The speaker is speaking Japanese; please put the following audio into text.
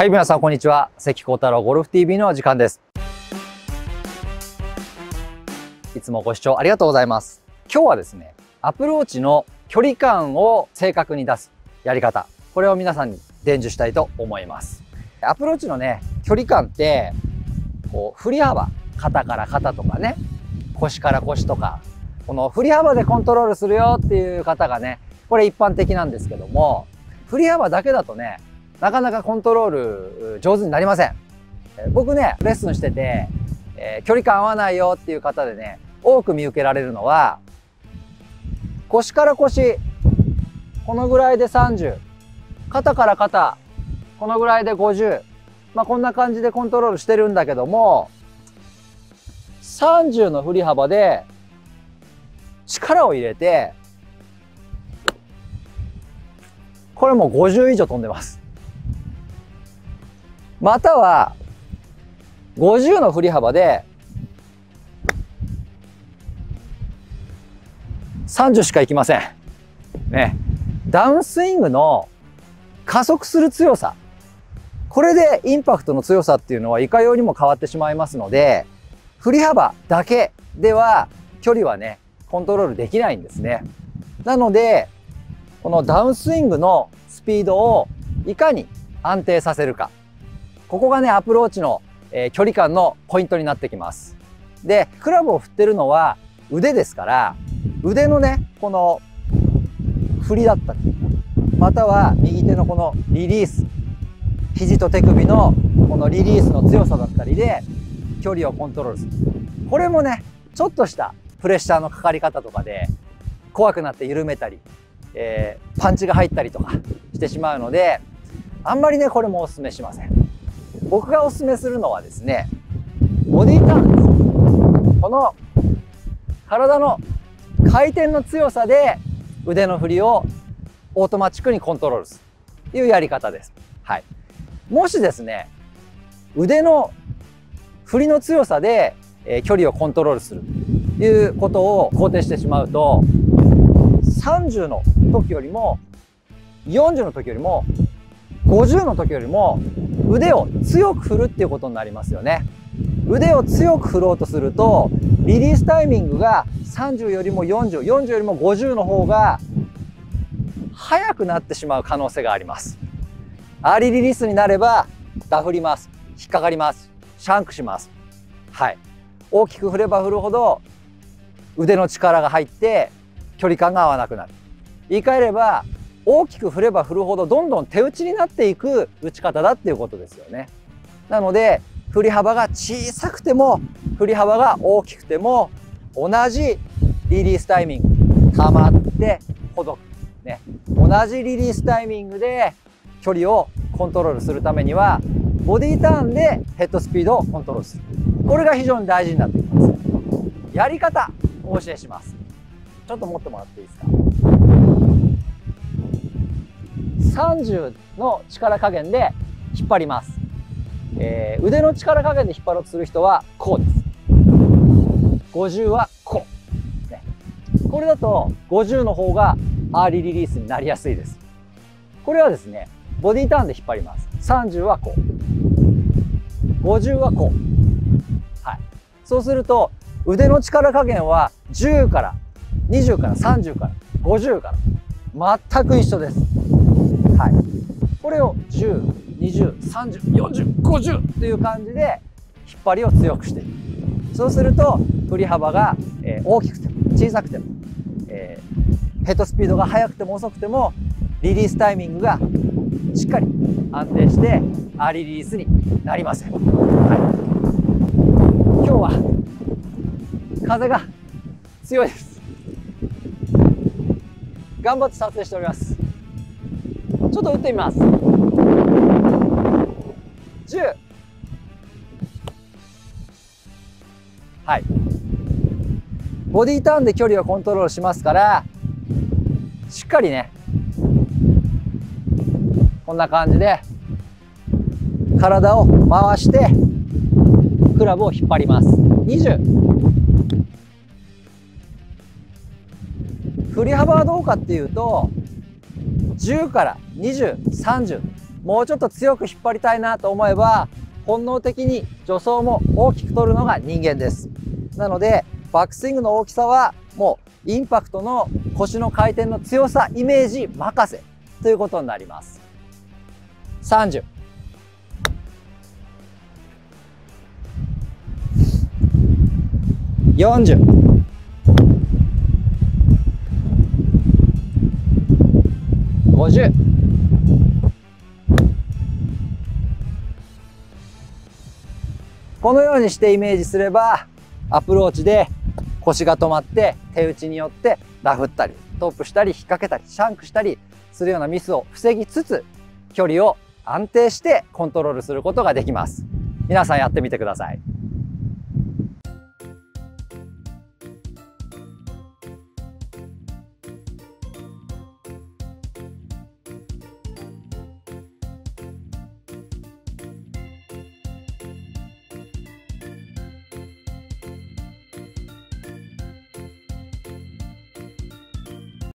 はい、皆さんこんにちは。関幸太郎ゴルフ TV の時間です。いつもご視聴ありがとうございます。今日はですね、アプローチの距離感を正確に出すやり方。これを皆さんに伝授したいと思います。アプローチのね、距離感って、こう、振り幅、肩から肩とかね、腰から腰とか、この振り幅でコントロールするよっていう方がね、これ一般的なんですけども、振り幅だけだとね、なかなかコントロール上手になりません。僕ね、レッスンしてて、えー、距離感合わないよっていう方でね、多く見受けられるのは、腰から腰、このぐらいで30、肩から肩、このぐらいで50、まあこんな感じでコントロールしてるんだけども、30の振り幅で力を入れて、これもう50以上飛んでます。または、50の振り幅で、30しかいきません。ね。ダウンスイングの加速する強さ。これでインパクトの強さっていうのはいかようにも変わってしまいますので、振り幅だけでは距離はね、コントロールできないんですね。なので、このダウンスイングのスピードをいかに安定させるか。ここがね、アプローチの、えー、距離感のポイントになってきます。で、クラブを振ってるのは腕ですから、腕のね、この振りだったり、または右手のこのリリース、肘と手首のこのリリースの強さだったりで、距離をコントロールする。これもね、ちょっとしたプレッシャーのかかり方とかで、怖くなって緩めたり、えー、パンチが入ったりとかしてしまうので、あんまりね、これもお勧めしません。僕がおすすめするのはですね、ボディターンです。この体の回転の強さで腕の振りをオートマチックにコントロールするというやり方です。はい。もしですね、腕の振りの強さで、え距離をコントロールするということを肯定してしまうと、30の時よりも、40の時よりも、50の時よりも腕を強く振るっていうことになりますよね。腕を強く振ろうとすると、リリースタイミングが30よりも40、40よりも50の方が速くなってしまう可能性があります。アーリーリリースになれば、ダフります。引っかかります。シャンクします。はい。大きく振れば振るほど腕の力が入って距離感が合わなくなる。言い換えれば大きく振れば振るほどどんどん手打ちになっていく打ち方だっていうことですよね。なので振り幅が小さくても振り幅が大きくても同じリリースタイミング溜まってほどく、ね、同じリリースタイミングで距離をコントロールするためにはボディターンでヘッドスピードをコントロールする。これが非常に大事になってきます。やり方お教えします。ちょっと持ってもらっていいですか？30の力加減で引っ張ります。えー、腕の力加減で引っ張ろうとする人はこうです。50はこう。ね、これだと50の方がアーリーリリースになりやすいです。これはですね、ボディターンで引っ張ります。30はこう。50はこう。はい。そうすると、腕の力加減は10から、20から30から、50から、全く一緒です。はい、これを10、20、30、40、50っていう感じで引っ張りを強くしていく。そうすると振り幅が、え大きくても小さくても、えー、ヘッドスピードが速くても遅くてもリリースタイミングがしっかり安定してアリリースになりません。はい、今日は風が強いです。頑張って撮影しております。ょっと打ってみます。10はい。ボディターンで距離をコントロールしますからしっかりねこんな感じで体を回してクラブを引っ張ります。20振り幅はどうかっていうと10から20、30もうちょっと強く引っ張りたいなと思えば本能的に助走も大きく取るのが人間です。なのでバックスイングの大きさはもうインパクトの腰の回転の強さイメージ任せということになります。30 40 50このようにしてイメージすればアプローチで腰が止まって手打ちによってラフったりトップしたり引っ掛けたりシャンクしたりするようなミスを防ぎつつ距離を安定してコントロールすることができます。皆さんやってみてください。